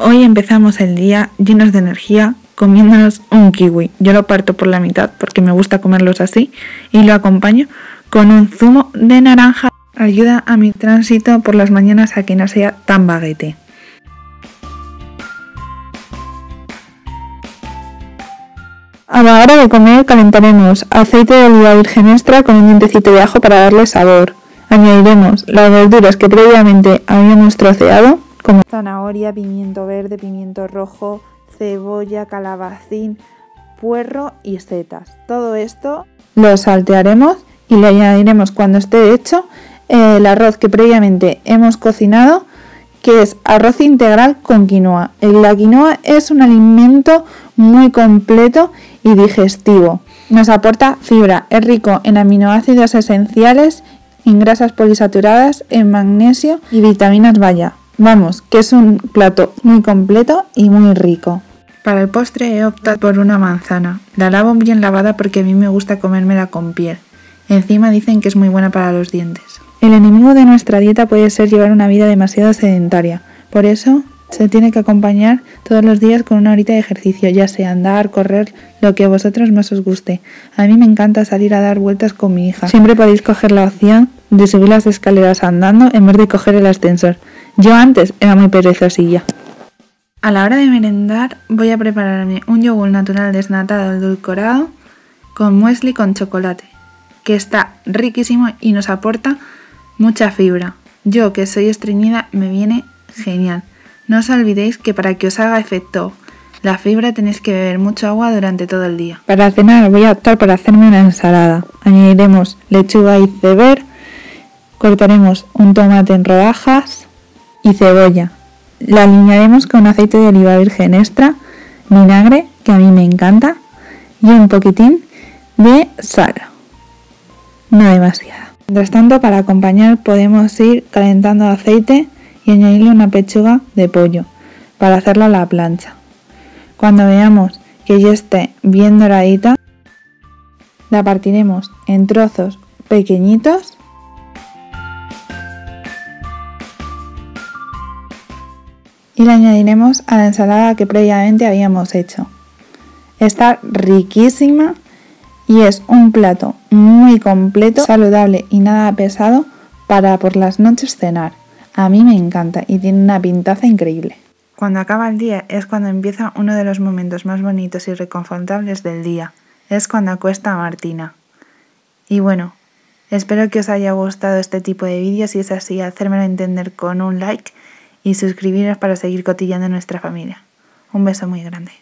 Hoy empezamos el día llenos de energía comiéndonos un kiwi. Yo lo parto por la mitad porque me gusta comerlos así y lo acompaño con un zumo de naranja. Ayuda a mi tránsito por las mañanas a que no sea tan baguete. A la hora de comer calentaremos aceite de oliva virgen extra con un dientecito de ajo para darle sabor. Añadiremos las verduras que previamente habíamos troceado, como zanahoria, pimiento verde, pimiento rojo, cebolla, calabacín, puerro y setas. Todo esto lo saltearemos y le añadiremos cuando esté hecho el arroz que previamente hemos cocinado, que es arroz integral con quinoa. La quinoa es un alimento muy completo y digestivo. Nos aporta fibra, es rico en aminoácidos esenciales, en grasas polisaturadas, en magnesio y vitaminas vaya. Vamos, que es un plato muy completo y muy rico. Para el postre he optado por una manzana. La lavo bien lavada porque a mí me gusta comérmela con piel. Encima dicen que es muy buena para los dientes. El enemigo de nuestra dieta puede ser llevar una vida demasiado sedentaria. Por eso se tiene que acompañar todos los días con una horita de ejercicio, ya sea andar, correr, lo que a vosotros más os guste. A mí me encanta salir a dar vueltas con mi hija. Siempre podéis coger la opción de subir las escaleras andando en vez de coger el ascensor. Yo antes era muy perezosilla. A la hora de merendar voy a prepararme un yogur natural desnatado edulcorado con muesli con chocolate, que está riquísimo y nos aporta mucha fibra. Yo que soy estreñida me viene genial. No os olvidéis que para que os haga efecto la fibra tenéis que beber mucho agua durante todo el día. Para cenar voy a optar por hacerme una ensalada. Añadiremos lechuga y ceber, cortaremos un tomate en rodajas y cebolla. La alinearemos con aceite de oliva virgen extra, vinagre, que a mí me encanta, y un poquitín de sal. No demasiada. Mientras tanto, para acompañar podemos ir calentando aceite y añadirle una pechuga de pollo para hacerla a la plancha. Cuando veamos que ya esté bien doradita, la partiremos en trozos pequeñitos y la añadiremos a la ensalada que previamente habíamos hecho. Está riquísima y es un plato muy completo, saludable y nada pesado para por las noches cenar. A mí me encanta y tiene una pintaza increíble. Cuando acaba el día es cuando empieza uno de los momentos más bonitos y reconfortables del día. Es cuando acuesta a Martina. Y bueno, espero que os haya gustado este tipo de vídeos y es así, hacérmelo entender con un like y suscribiros para seguir cotillando nuestra familia. Un beso muy grande.